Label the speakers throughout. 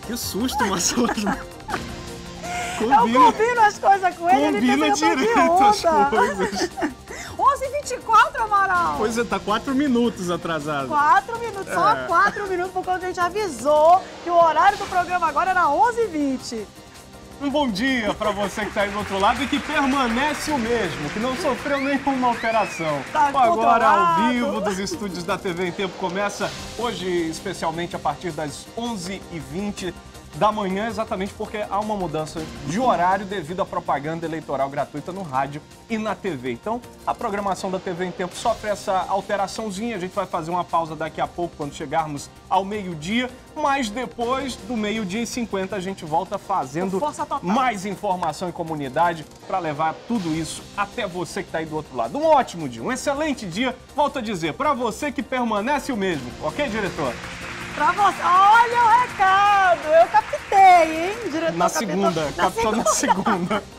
Speaker 1: Que susto, Marcelo.
Speaker 2: Eu combino as coisas com ele,
Speaker 1: Combina
Speaker 2: ele
Speaker 1: direito as coisas.
Speaker 2: 11h24, Amaral!
Speaker 1: Pois é, tá quatro minutos atrasado.
Speaker 2: Quatro minutos, só
Speaker 1: É.
Speaker 2: quatro minutos, porque a gente avisou que o horário do programa agora era 11h20.
Speaker 1: Um bom dia pra você que tá aí do outro lado e que permanece o mesmo, que não sofreu nenhuma alteração.
Speaker 2: Tá
Speaker 1: Agora ao vivo dos estúdios da TV em Tempo começa hoje, especialmente a partir das 11h20 da manhã, exatamente porque há uma mudança de horário devido à propaganda eleitoral gratuita no rádio e na TV. Então, a programação da TV em Tempo sofre essa alteraçãozinha. A gente vai fazer uma pausa daqui a pouco quando chegarmos ao meio-dia, mas depois do meio-dia e 50 a gente volta fazendo mais informação em comunidade para levar tudo isso até você que está aí do outro lado. Um ótimo dia, um excelente dia, volto a dizer, para você que permanece o mesmo, ok, diretor?
Speaker 2: Pra você. Olha o recado! Eu captei, hein, diretor?
Speaker 1: Na segunda, captou na segunda.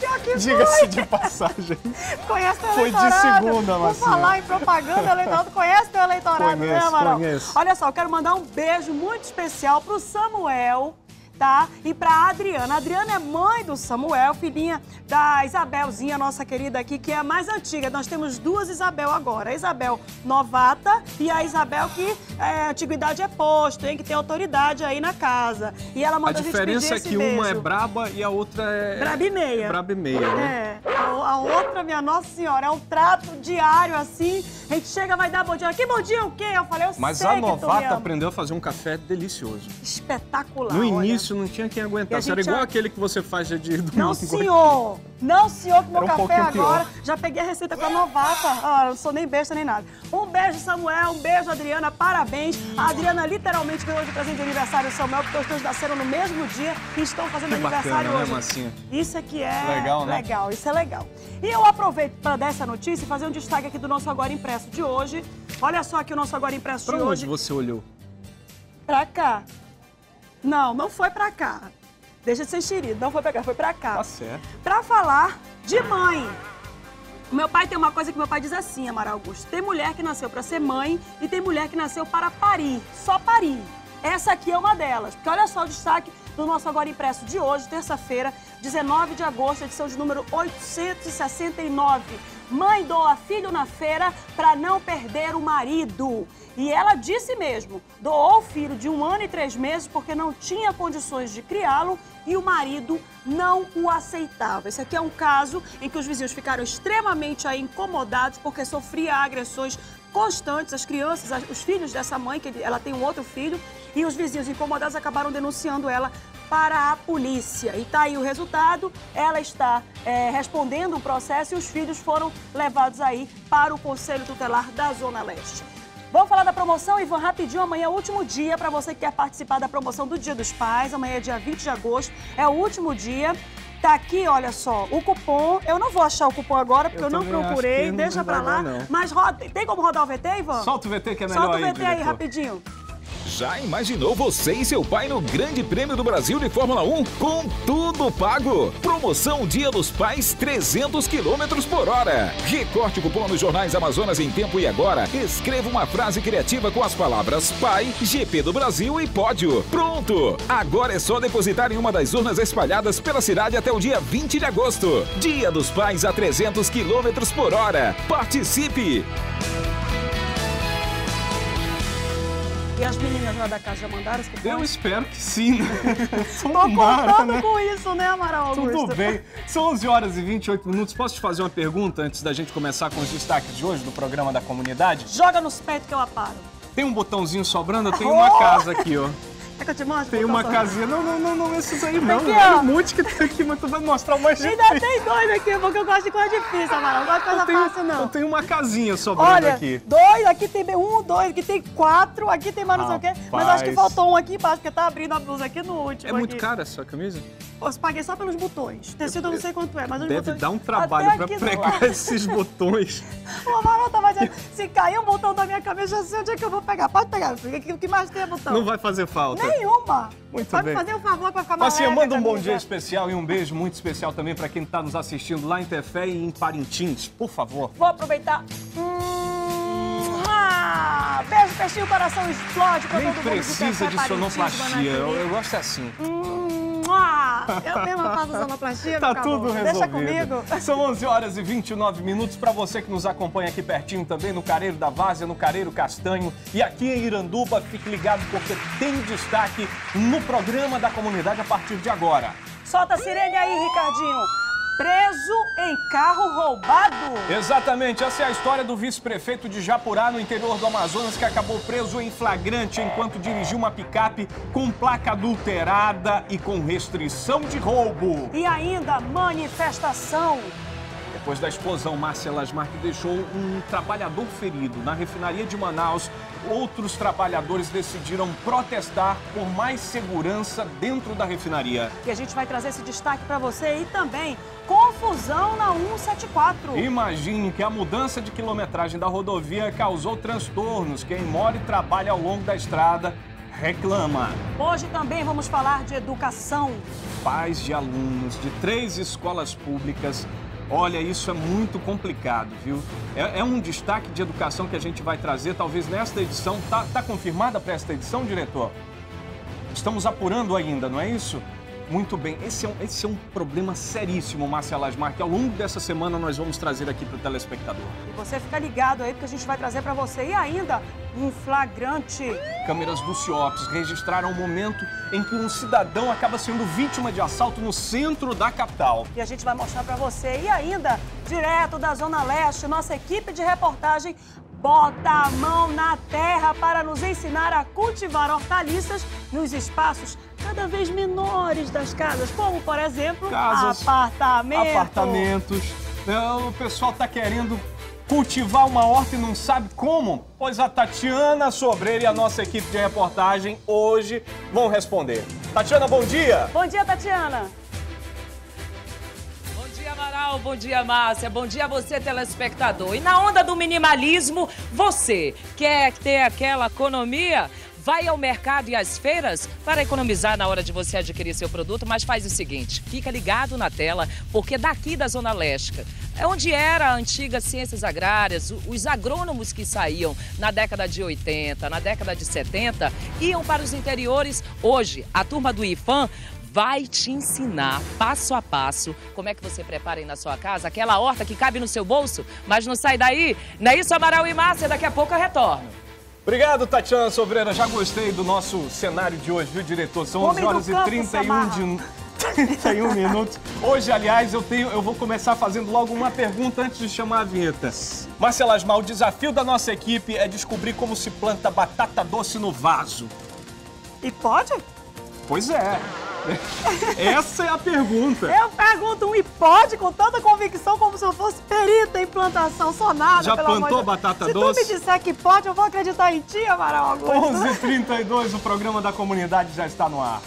Speaker 2: Pior que
Speaker 1: Diga-se de passagem.
Speaker 2: Conhece o
Speaker 1: Foi de segunda,
Speaker 2: Por
Speaker 1: Marcinha.
Speaker 2: falar em propaganda eleitoral, tu conhece teu eleitorado, né,
Speaker 1: Conheço,
Speaker 2: Amaral?
Speaker 1: conheço.
Speaker 2: Olha só, eu quero mandar um beijo muito especial pro Samuel, tá? E pra Adriana. A Adriana é mãe do Samuel, filhinha da Isabelzinha, nossa querida aqui, que é a mais antiga. Nós temos duas Isabel agora. A Isabel novata e a Isabel que é, antiguidade é posto, hein? Que tem autoridade aí na casa. E ela
Speaker 1: A
Speaker 2: mandou a,
Speaker 1: diferença
Speaker 2: gente
Speaker 1: é
Speaker 2: pedir
Speaker 1: que
Speaker 2: esse
Speaker 1: uma é
Speaker 2: beijo.
Speaker 1: braba e a outra é...
Speaker 2: Braba e meia.
Speaker 1: Braba e meia, né?
Speaker 2: É, a outra, minha Nossa Senhora, é um trato diário assim. A gente chega, vai dar bom dia. Que bom dia o quê? Eu falei, eu
Speaker 1: Mas
Speaker 2: sei
Speaker 1: a novata aprendeu a fazer um café delicioso.
Speaker 2: Espetacular.
Speaker 1: No
Speaker 2: olha.
Speaker 1: início não tinha quem
Speaker 2: a
Speaker 1: aguentasse.
Speaker 2: gente
Speaker 1: Era igual aquele que você faz de domingo.
Speaker 2: Não, senhor! Não, senhor, que meu
Speaker 1: um
Speaker 2: café
Speaker 1: pouquinho pior.
Speaker 2: agora. Já peguei a receita com a novata. Ah, não sou nem besta nem nada. Um beijo, Samuel. Um beijo, Adriana. Parabéns. A Adriana literalmente ganhou de presente de aniversário o Samuel, porque os dois nasceram no mesmo dia e estão fazendo
Speaker 1: Que
Speaker 2: aniversário
Speaker 1: bacana, né,
Speaker 2: hoje.
Speaker 1: Massinha?
Speaker 2: Isso é que é
Speaker 1: Legal, né?
Speaker 2: legal, isso é legal. E eu aproveito para dar essa notícia e fazer um destaque aqui do nosso Agora Impresso de hoje. Olha só aqui o nosso Agora Impresso
Speaker 1: Pra
Speaker 2: de
Speaker 1: onde
Speaker 2: hoje.
Speaker 1: você olhou?
Speaker 2: Pra cá. Não, não foi pra cá. Deixa de ser enxerido, não foi pra cá, foi pra cá.
Speaker 1: Tá certo.
Speaker 2: Pra falar de mãe. Meu pai tem uma coisa que meu pai diz assim, Amaral Augusto. Tem mulher que nasceu pra ser mãe e tem mulher que nasceu para parir, só parir. Essa aqui é uma delas. Porque olha só o destaque do nosso Agora Impresso de hoje, terça-feira, 19 de agosto, edição de número 869. Mãe doa filho na feira para não perder o marido. E ela disse mesmo, doou o filho de um ano e três meses porque não tinha condições de criá-lo e o marido não o aceitava. Esse aqui é um caso em que os vizinhos ficaram extremamente incomodados porque sofria agressões constantes. As crianças, as- os filhos dessa mãe, que ela tem um outro filho, e os vizinhos incomodados acabaram denunciando ela para a polícia. E tá aí o resultado. Ela está é, respondendo o processo e os filhos foram levados aí para o Conselho Tutelar da Zona Leste. Vamos falar da promoção, Ivan, rapidinho. Amanhã é o último dia para você que quer participar da promoção do Dia dos Pais. Amanhã é dia 20 de agosto, é o último dia. Tá aqui, olha só, o cupom. Eu não vou achar o cupom agora, porque eu,
Speaker 1: Eu
Speaker 2: não procurei.
Speaker 1: não
Speaker 2: Deixa pra lá.
Speaker 1: não.
Speaker 2: Mas roda, tem como rodar o VT, Ivan?
Speaker 1: Solta o VT que é melhor
Speaker 2: Solta o
Speaker 1: aí,
Speaker 2: VT aí,
Speaker 1: diretor.
Speaker 2: rapidinho.
Speaker 3: Já imaginou você e seu pai no Grande Prêmio do Brasil de Fórmula 1 com tudo pago? Promoção Dia dos Pais 300 km por hora. Recorte o cupom nos jornais Amazonas em Tempo e Agora. Escreva uma frase criativa com as palavras pai, GP do Brasil e pódio. Pronto! Agora é só depositar em uma das urnas espalhadas pela cidade até o dia 20 de agosto. Dia dos Pais a 300 km por hora. Participe!
Speaker 2: E as meninas lá da casa já mandaram os cupons?
Speaker 1: Eu espero que sim, né?
Speaker 2: Tô
Speaker 1: Tomara,
Speaker 2: contando
Speaker 1: né?
Speaker 2: com isso, né, Amaral Augusto?
Speaker 1: Tudo bem. São 11 horas e 28 minutos. Posso te fazer uma pergunta antes da gente começar com os destaques de hoje do programa da comunidade?
Speaker 2: Joga nos peitos que eu aparo.
Speaker 1: Tem um botãozinho sobrando? Eu tenho uma casa aqui, ó.
Speaker 2: Quer que eu te mostre?
Speaker 1: Tem uma casinha. Não, não, não, não, esses aí não.
Speaker 2: aqui, ó.
Speaker 1: um monte que tem aqui, mas tu vai mostrar mais gente.
Speaker 2: Ainda tem dois aqui, porque eu gosto de coisa difícil, Amaral. Não gosto de coisa
Speaker 1: tenho,
Speaker 2: fácil, não.
Speaker 1: eu tenho uma casinha sobrando
Speaker 2: Olha,
Speaker 1: aqui.
Speaker 2: dois, aqui tem um, dois, aqui tem quatro, aqui tem mais não sei o quê. Mas acho que faltou um aqui embaixo, porque tá abrindo a blusa aqui no último.
Speaker 1: É muito
Speaker 2: aqui.
Speaker 1: cara essa camisa?
Speaker 2: Eu paguei só pelos botões. Tecido eu não sei quanto é, mas os
Speaker 1: Deve
Speaker 2: botões...
Speaker 1: dar um trabalho
Speaker 2: Até
Speaker 1: pra pregar esses botões.
Speaker 2: O Amaral tava dizendo, se cair um botão da minha camisa, eu já sei onde é que eu vou pegar. Pode pegar, filho, o que mais tem é botão?
Speaker 1: Não vai fazer falta.
Speaker 2: Nenhuma.
Speaker 1: Muito
Speaker 2: Pode
Speaker 1: bem.
Speaker 2: fazer um favor pra ficar mais
Speaker 1: Marcinha,
Speaker 2: leve
Speaker 1: manda um bom dia especial e um beijo muito especial também pra quem tá nos assistindo lá em Tefé e em Parintins, por favor.
Speaker 2: Vou aproveitar. Hum, ah, Beijo, peixinho, o coração explode
Speaker 1: Nem
Speaker 2: todo mundo
Speaker 1: precisa de sonoplastia, eu, eu gosto assim.
Speaker 2: Hum. Eu mesma faço sonoplastia,
Speaker 1: Tá tudo resolvido.
Speaker 2: Deixa comigo.
Speaker 1: São 11 horas e 29 minutos para você que nos acompanha aqui pertinho também no Careiro da Várzea, no Careiro Castanho e aqui em Iranduba. Fique ligado porque tem destaque no programa da comunidade a partir de agora.
Speaker 2: Solta a sirene aí, Ricardinho. Preso em carro roubado.
Speaker 1: Exatamente, essa é a história do vice-prefeito de Japurá, no interior do Amazonas, que acabou preso em flagrante enquanto dirigiu uma picape com placa adulterada e com restrição de roubo.
Speaker 2: E ainda manifestação.
Speaker 1: Depois da explosão, Márcia Lasmar que deixou um trabalhador ferido na refinaria de Manaus, outros trabalhadores decidiram protestar por mais segurança dentro da refinaria.
Speaker 2: E a gente vai trazer esse destaque para você e também confusão na 174.
Speaker 1: Imagine que a mudança de quilometragem da rodovia causou transtornos. Quem mora e trabalha ao longo da estrada reclama.
Speaker 2: Hoje também vamos falar de educação.
Speaker 1: Pais de alunos de três escolas públicas. Olha, isso é muito complicado, viu? É, é um destaque de educação que a gente vai trazer, talvez nesta edição. Tá, tá confirmada para esta edição, diretor? Estamos apurando ainda, não é isso? Muito bem, esse é um, esse é um problema seríssimo, Márcia Lasmar, que ao longo dessa semana nós vamos trazer aqui para o telespectador.
Speaker 2: E você fica ligado aí, porque a gente vai trazer para você. E ainda, um flagrante.
Speaker 1: Câmeras do CIOPS registraram o momento em que um cidadão acaba sendo vítima de assalto no centro da capital.
Speaker 2: E a gente vai mostrar para você. E ainda, direto da Zona Leste, nossa equipe de reportagem bota a mão na terra para nos ensinar a cultivar hortaliças nos espaços cada vez menores das casas, como, por exemplo,
Speaker 1: Casas,
Speaker 2: apartamentos.
Speaker 1: Apartamentos. É, O pessoal está querendo cultivar uma horta e não sabe como? Pois a Tatiana Sobreira e a nossa equipe de reportagem hoje vão responder. Tatiana, bom dia!
Speaker 2: Bom dia, Tatiana.
Speaker 4: Bom dia, Amaral. Bom dia, Márcia. Bom dia a você, telespectador. E na onda do minimalismo, você quer ter aquela economia? Vai ao mercado e às feiras para economizar na hora de você adquirir seu produto, mas faz o seguinte, fica ligado na tela, porque daqui da Zona Leste, é onde era a antiga Ciências Agrárias, os agrônomos que saíam na década de 80, na década de 70, iam para os interiores. Hoje, a turma do IFAM vai te ensinar passo a passo como é que você prepara aí na sua casa aquela horta que cabe no seu bolso, mas não sai daí. Não é isso, Amaral e Márcia? Daqui a pouco eu retorno.
Speaker 1: Obrigado, Tatiana Sobreira. Já gostei do nosso cenário de hoje, viu, diretor? São
Speaker 2: Homem
Speaker 1: 11
Speaker 2: do
Speaker 1: horas e
Speaker 2: campo,
Speaker 1: 31,
Speaker 2: Samara.
Speaker 1: de... 31 minutos. Hoje, aliás, eu, tenho, eu vou começar fazendo logo uma pergunta antes de chamar a vinheta. Marcela Asmal, o desafio da nossa equipe é descobrir como se planta batata doce no vaso.
Speaker 2: E pode?
Speaker 1: Pois é. Essa é a pergunta.
Speaker 2: Eu pergunto um e pode com tanta convicção como se eu fosse perita em plantação, sou nada,
Speaker 1: Já plantou
Speaker 2: de
Speaker 1: batata
Speaker 2: Se
Speaker 1: doce?
Speaker 2: tu me disser que pode, eu vou acreditar em ti, Amaral Augusto.
Speaker 1: 11h32, o programa da comunidade já está no ar.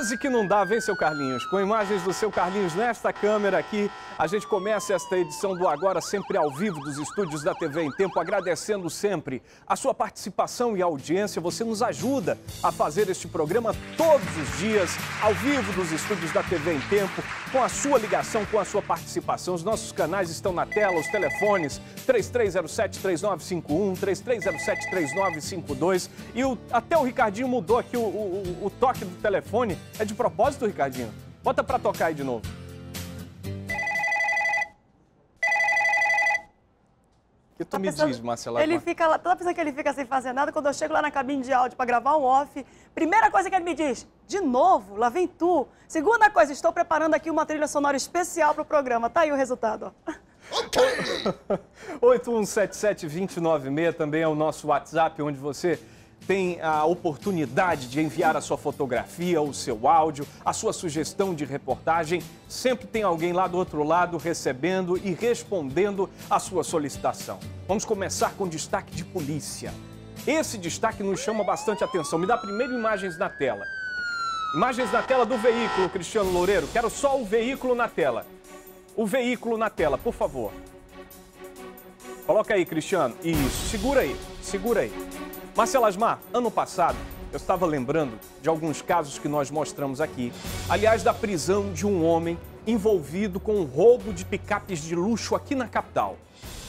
Speaker 1: Quase que não dá, vem seu Carlinhos. Com imagens do seu Carlinhos nesta câmera aqui, a gente começa esta edição do Agora sempre ao vivo dos estúdios da TV em Tempo, agradecendo sempre a sua participação e audiência. Você nos ajuda a fazer este programa todos os dias, ao vivo dos estúdios da TV em Tempo, com a sua ligação, com a sua participação. Os nossos canais estão na tela, os telefones 3307-3951, 3307-3952 e o- até o Ricardinho mudou aqui o, o- o- o toque do telefone. É de propósito, Ricardinho? Bota pra tocar aí de novo. O que tu me
Speaker 2: pensando-
Speaker 1: diz, Marcela?
Speaker 2: Ele fica lá, toda vez que ele fica sem fazer nada, quando eu chego lá na cabine de áudio pra gravar um off, primeira coisa que ele me diz, de novo, lá vem tu. Segunda coisa, estou preparando aqui uma trilha sonora especial pro programa. Tá aí o resultado, ó.
Speaker 1: 8177-2096 também é o nosso WhatsApp, onde você tem a oportunidade de enviar a sua fotografia, o seu áudio, a sua sugestão de reportagem. Sempre tem alguém lá do outro lado recebendo e respondendo a sua solicitação. Vamos começar com destaque de polícia. Esse destaque nos chama bastante atenção. Me dá primeiro imagens na tela. Imagens na tela do veículo, Cristiano Loureiro. Quero só o veículo na tela. O veículo na tela, por favor. Coloca aí, Cristiano. Isso, segura aí, segura aí. Marcelo Asmar, ano passado, eu estava lembrando de alguns casos que nós mostramos aqui. Aliás, da prisão de um homem envolvido com um roubo de picapes de luxo aqui na capital.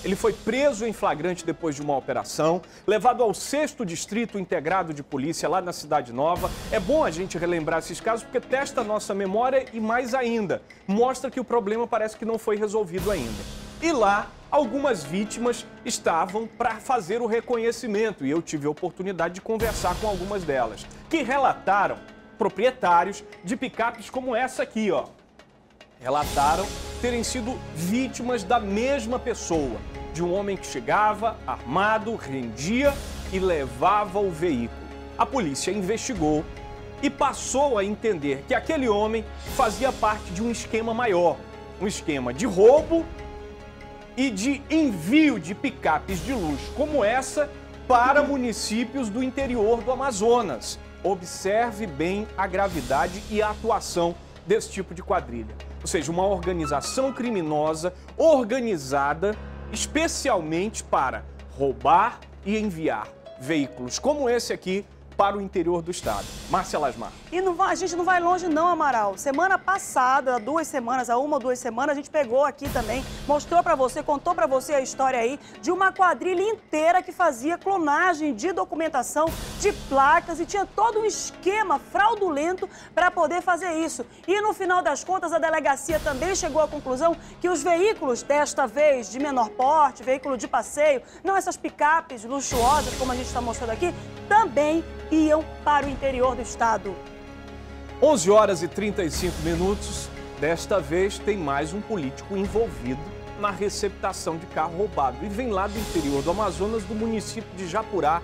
Speaker 1: Ele foi preso em flagrante depois de uma operação, levado ao sexto distrito integrado de polícia lá na Cidade Nova. É bom a gente relembrar esses casos porque testa a nossa memória e mais ainda, mostra que o problema parece que não foi resolvido ainda. E lá, algumas vítimas estavam para fazer o reconhecimento e eu tive a oportunidade de conversar com algumas delas, que relataram proprietários de picapes como essa aqui, ó. Relataram terem sido vítimas da mesma pessoa, de um homem que chegava armado, rendia e levava o veículo. A polícia investigou e passou a entender que aquele homem fazia parte de um esquema maior, um esquema de roubo e de envio de picapes de luxo como essa para municípios do interior do Amazonas. Observe bem a gravidade e a atuação desse tipo de quadrilha. Ou seja, uma organização criminosa organizada especialmente para roubar e enviar veículos como esse aqui para o interior do estado. Márcia Lasmar.
Speaker 2: E não vai, a gente não vai longe não, Amaral. Semana passada, duas semanas, há uma ou duas semanas, a gente pegou aqui também, mostrou para você, contou para você a história aí de uma quadrilha inteira que fazia clonagem de documentação, de placas e tinha todo um esquema fraudulento para poder fazer isso. E no final das contas, a delegacia também chegou à conclusão que os veículos, desta vez de menor porte, veículo de passeio, não essas picapes luxuosas como a gente está mostrando aqui, também iam para o interior do estado.
Speaker 1: 11 horas e 35 minutos. Desta vez tem mais um político envolvido na receptação de carro roubado. E vem lá do interior do Amazonas, do município de Japurá.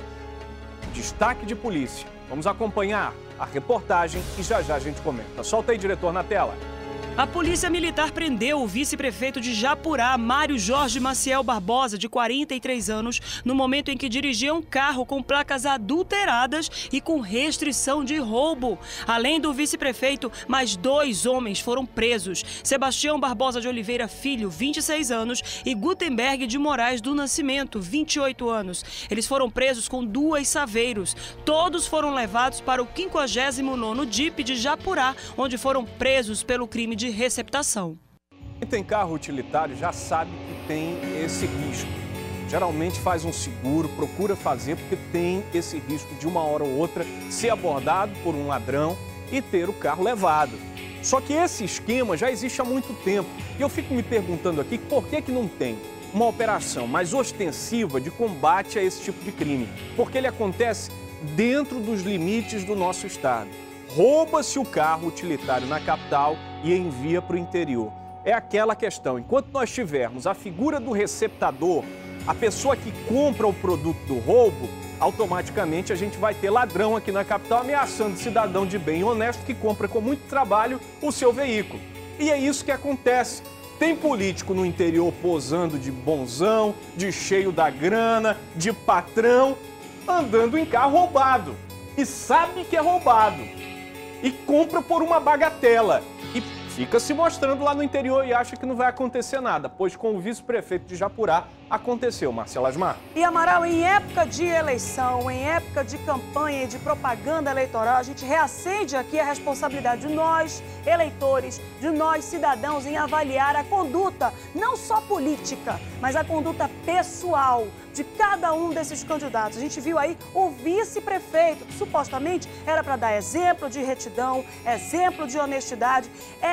Speaker 1: Destaque de polícia. Vamos acompanhar a reportagem e já já a gente comenta. Solta aí, diretor, na tela.
Speaker 5: A Polícia Militar prendeu o vice-prefeito de Japurá, Mário Jorge Maciel Barbosa, de 43 anos, no momento em que dirigia um carro com placas adulteradas e com restrição de roubo. Além do vice-prefeito, mais dois homens foram presos: Sebastião Barbosa de Oliveira Filho, 26 anos, e Gutenberg de Moraes do Nascimento, 28 anos. Eles foram presos com duas saveiros. Todos foram levados para o 59º DIP de Japurá, onde foram presos pelo crime de de receptação.
Speaker 1: Quem tem carro utilitário já sabe que tem esse risco. Geralmente faz um seguro, procura fazer porque tem esse risco de uma hora ou outra ser abordado por um ladrão e ter o carro levado. Só que esse esquema já existe há muito tempo. E eu fico me perguntando aqui por que, que não tem uma operação mais ostensiva de combate a esse tipo de crime. Porque ele acontece dentro dos limites do nosso estado rouba-se o carro utilitário na capital e envia para o interior. É aquela questão, enquanto nós tivermos a figura do receptador, a pessoa que compra o produto do roubo, automaticamente a gente vai ter ladrão aqui na capital ameaçando cidadão de bem honesto que compra com muito trabalho o seu veículo. E é isso que acontece. Tem político no interior posando de bonzão, de cheio da grana, de patrão, andando em carro roubado. E sabe que é roubado e compra por uma bagatela. E fica se mostrando lá no interior e acha que não vai acontecer nada, pois com o vice-prefeito de Japurá aconteceu, Marcelo Asmar.
Speaker 2: E Amaral, em época de eleição, em época de campanha e de propaganda eleitoral, a gente reacende aqui a responsabilidade de nós, eleitores, de nós, cidadãos, em avaliar a conduta, não só política, mas a conduta pessoal de cada um desses candidatos. A gente viu aí o vice-prefeito, que supostamente era para dar exemplo de retidão, exemplo de honestidade,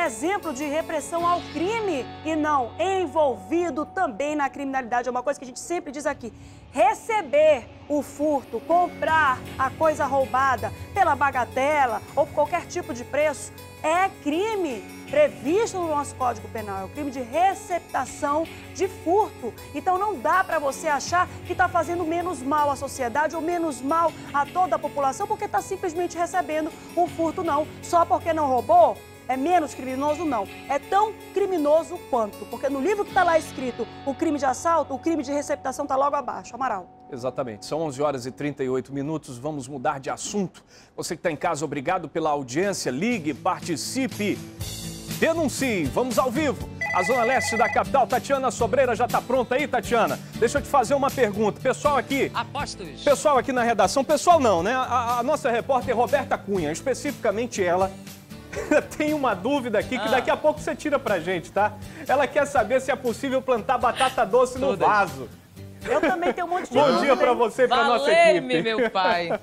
Speaker 2: exemplo de repressão ao crime e não envolvido também na criminalidade é uma coisa que a gente sempre diz aqui. Receber o furto, comprar a coisa roubada pela bagatela ou por qualquer tipo de preço é crime previsto no nosso Código Penal. É o crime de receptação de furto. Então não dá para você achar que está fazendo menos mal à sociedade ou menos mal a toda a população porque está simplesmente recebendo um furto, não. Só porque não roubou, é menos criminoso? Não. É tão criminoso quanto. Porque no livro que está lá escrito o crime de assalto, o crime de receptação está logo abaixo. Amaral.
Speaker 1: Exatamente. São 11 horas e 38 minutos. Vamos mudar de assunto. Você que está em casa, obrigado pela audiência. Ligue, participe, denuncie. Vamos ao vivo. a zona leste da capital. Tatiana Sobreira já está pronta aí, Tatiana? Deixa eu te fazer uma pergunta. Pessoal aqui...
Speaker 4: Apostos.
Speaker 1: Pessoal aqui na redação, pessoal não, né? A, a nossa repórter Roberta Cunha, especificamente ela, tem uma dúvida aqui que
Speaker 4: Ah.
Speaker 1: daqui a pouco você tira pra gente, tá? Ela quer saber se é possível plantar batata doce no
Speaker 4: Todas.
Speaker 1: vaso.
Speaker 2: Eu também tenho um monte de
Speaker 1: Bom
Speaker 2: dúvida,
Speaker 1: dia pra
Speaker 2: hein?
Speaker 1: você e pra nossa equipe.
Speaker 4: meu pai.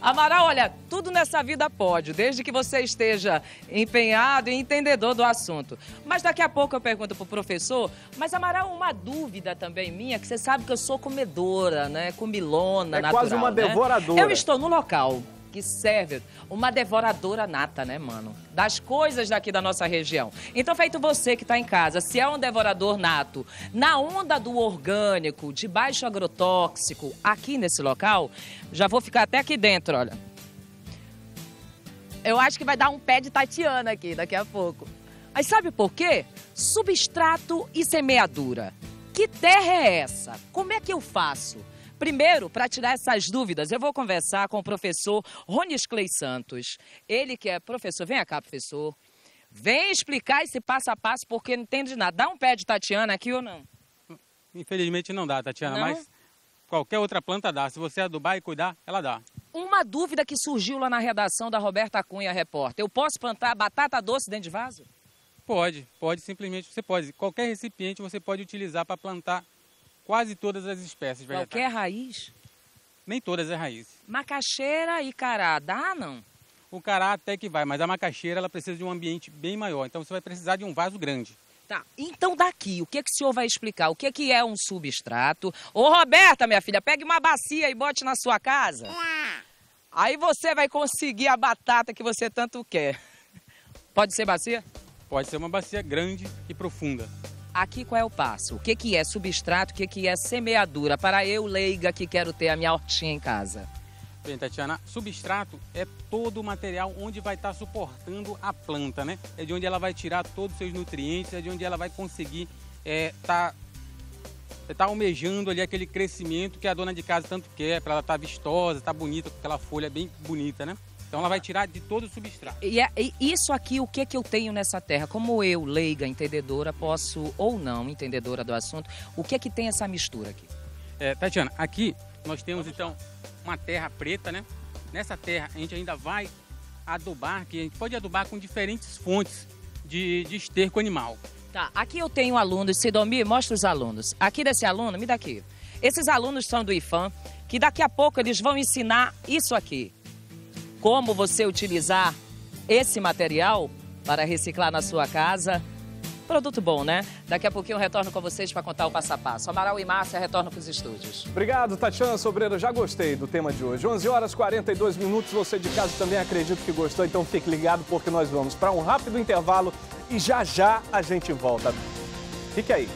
Speaker 4: Amaral, olha, tudo nessa vida pode, desde que você esteja empenhado e entendedor do assunto. Mas daqui a pouco eu pergunto pro professor, mas Amaral, uma dúvida também minha, que você sabe que eu sou comedora, né? Comilona,
Speaker 1: É
Speaker 4: natural,
Speaker 1: quase uma
Speaker 4: né?
Speaker 1: devoradora.
Speaker 4: Eu estou no local que serve uma devoradora nata, né, mano? Das coisas daqui da nossa região. Então, feito você que está em casa, se é um devorador nato, na onda do orgânico, de baixo agrotóxico, aqui nesse local, já vou ficar até aqui dentro, olha. Eu acho que vai dar um pé de Tatiana aqui daqui a pouco. Mas sabe por quê? Substrato e semeadura. Que terra é essa? Como é que eu faço? Primeiro, para tirar essas dúvidas, eu vou conversar com o professor Ronis Clay Santos. Ele que é professor. Vem cá, professor. Vem explicar esse passo a passo, porque não entende nada. Dá um pé de Tatiana aqui ou não?
Speaker 6: Infelizmente não dá, Tatiana,
Speaker 4: Não?
Speaker 6: mas qualquer outra planta dá. Se você adubar e cuidar, ela dá.
Speaker 4: Uma dúvida que surgiu lá na redação da Roberta Cunha, repórter. Eu posso plantar batata doce dentro de vaso?
Speaker 6: Pode, pode simplesmente, você pode. Qualquer recipiente você pode utilizar para plantar quase todas as espécies vegetais.
Speaker 4: Qualquer raiz?
Speaker 6: Nem todas é raiz.
Speaker 4: Macaxeira e cará, dá não?
Speaker 6: O cará até que vai, mas a macaxeira ela precisa de um ambiente bem maior. Então você vai precisar de um vaso grande.
Speaker 4: Tá, então daqui, o que, que o senhor vai explicar? O que, que é um substrato? Ô Roberta, minha filha, pegue uma bacia e bote na sua casa. Aí você vai conseguir a batata que você tanto quer. Pode ser bacia?
Speaker 6: Pode ser uma bacia grande e profunda.
Speaker 4: Aqui qual é o passo? O que, que é substrato, o que, que é semeadura? Para eu, leiga, que quero ter a minha hortinha em casa.
Speaker 6: Bem, Tatiana, substrato é todo o material onde vai estar suportando a planta, né? É de onde ela vai tirar todos os seus nutrientes, é de onde ela vai conseguir estar tá almejando ali aquele crescimento que a dona de casa tanto quer, para ela estar vistosa, estar bonita, com aquela folha bem bonita, né? Então ela vai tirar de todo o substrato.
Speaker 4: E, é- e isso aqui, o que, que eu tenho nessa terra? Como eu, leiga, entendedora, posso, ou não, entendedora do assunto, o que é que tem essa mistura aqui?
Speaker 6: É, Tatiana, aqui nós temos então uma terra preta, né? Nessa terra a gente ainda vai adubar, que a gente pode adubar com diferentes fontes de, de esterco animal.
Speaker 4: Tá, aqui eu tenho alunos, Sidomir, mostra os alunos. Aqui desse aluno, me dá aqui. Esses alunos são do IFAM, que daqui a pouco eles vão ensinar isso aqui. Como você utilizar esse material para reciclar na sua casa. Produto bom, né? Daqui a pouquinho eu retorno com vocês para contar o passo a passo. Amaral e Márcia retornam para os estúdios.
Speaker 1: Obrigado, Tatiana Sobreira. Já gostei do tema de hoje. 11 horas 42 minutos. Você de casa também acredito que gostou, então fique ligado porque nós vamos para um rápido intervalo e já já a gente volta. Fique aí.